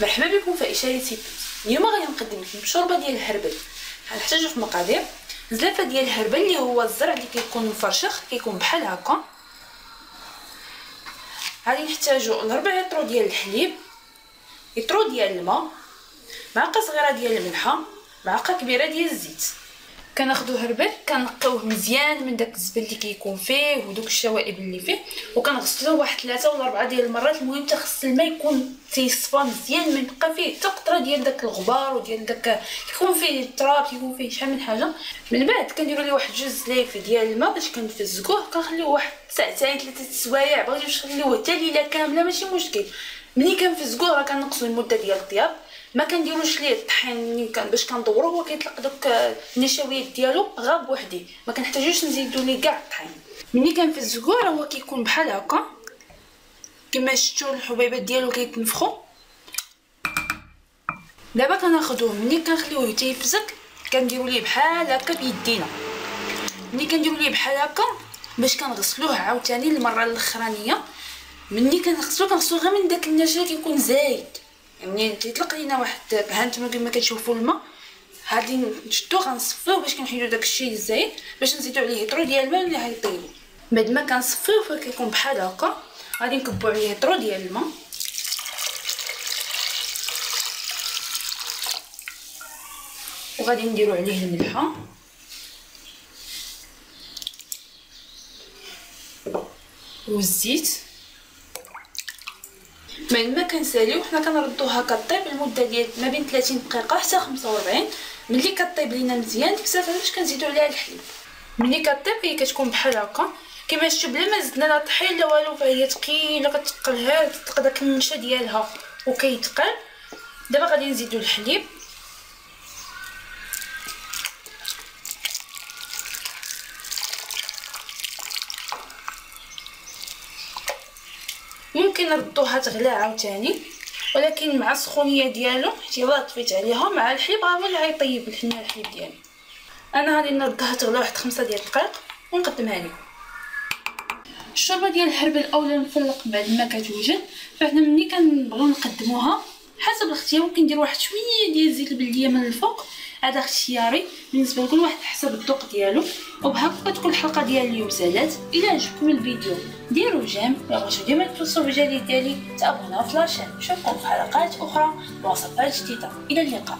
مرحبا بكم في اشاره سيبوت اليوم غادي نقدم لكم شوربة ديال الهربل. غنحتاجو في مقادير. زلافة ديال الهربل اللي هو الزرع اللي كيكون مفرشخ كيكون بحال هكا. غادي نحتاجو 4 لتر ديال الحليب لتر ديال الماء معلقة صغيرة ديال الملحة معلقة كبيرة ديال الزيت. كناخذوا هربل كنقيوه مزيان من داك الزبل اللي كيكون فيه ودوك الشوائب اللي فيه وكنغسلوه واحد ثلاثة ولا أربعة ديال المرات. المهم تغسل الماء يكون تيصفى مزيان ما يبقى فيه حتى قطره ديال داك الغبار وديال داك كيكون فيه التراب كيكون فيه شحال من حاجة. من بعد كنديروا ليه واحد جوج زلايف ديال الماء باش كنفزكوه. كنخليوه واحد ساعتين ثلاثة السوايع بغيتو تخليوه حتى ليلة كاملة ماشي مشكل. ملي كنفزكوه راه كنقصوا المدة ديال الطياب. ما كنديروش ليه الطحين كان باش كندوروه هو كيطلق دوك النشويات ديالو غا بوحديه ما كنحتاجوش نزيدو ليه كاع الطحين. ملي كنفزكو راه هو كيكون بحال هكا. كما شفتوا الحبيبات ديالو كيتنفخوا دابا كناخذوه ملي كنخليوه تيفزك كنديرو ليه بحال هكا بيدينا. ملي كنديرو ليه بحال هكا باش كنغسلوه عاوتاني المرة الأخرانية. ملي كنغسلو كنغسلو غير من داك النشا كيكون زايد. يعني تيطلق لينا واحد ها نتوما كما كتشوفوا الماء. غادي نشدو غنصفيوه باش كنحيدو داكشي الزايد باش نزيدو عليه طرو ديال الماء اللي غيطيبو. بعد ما كنصفيوه فكيكون بحال هكا غادي نكبو عليه طرو ديال الماء. وغادي نديرو عليه الملحة. والزيت. بعد ما كنساليو حنا كنردو هكا طيب المدة ديال ما بين 30 دقيقة حتى 45 ملي كطيب لينا مزيان ديك الساعة باش كنزيدو عليها الحليب؟ ملي كطيب هي كتكون بحال هكا. كما شفتوا بلا ما زدنا لا طحين لا والو فهي ثقيله كتقلها تطلق داك النشا ديالها وكيتقل. دابا غادي نزيدو الحليب. ممكن نردوها تغلى عاوتاني. ولكن مع السخونية ديالو حيت الا طفيت عليها مع الحليب راه هو اللي غيطيب الحليب ديالي. أنا غادي نردها تغلى واحد خمسة ديال الدقائق ونقدمها لكم الشوربة ديال الهربل اولا نفلق بعد ما كتوجد فحنا ملي كنبغيو نقدموها حسب الاختيار ممكن ندير واحد شوية ديال الزيت البلدية من الفوق. هذا اختياري. بالنسبة لكل واحد حسب الذوق ديالو. وبهكا كتكون الحلقة ديال اليوم سالات إلى عجبكم الفيديو. ديروا جيم. ولا بغيتو ديما توصلوا بالجديد ديالي. تابوناو في لاشين. نشوفكم في حلقات أخرى. بوصفات جديدة. إلى اللقاء.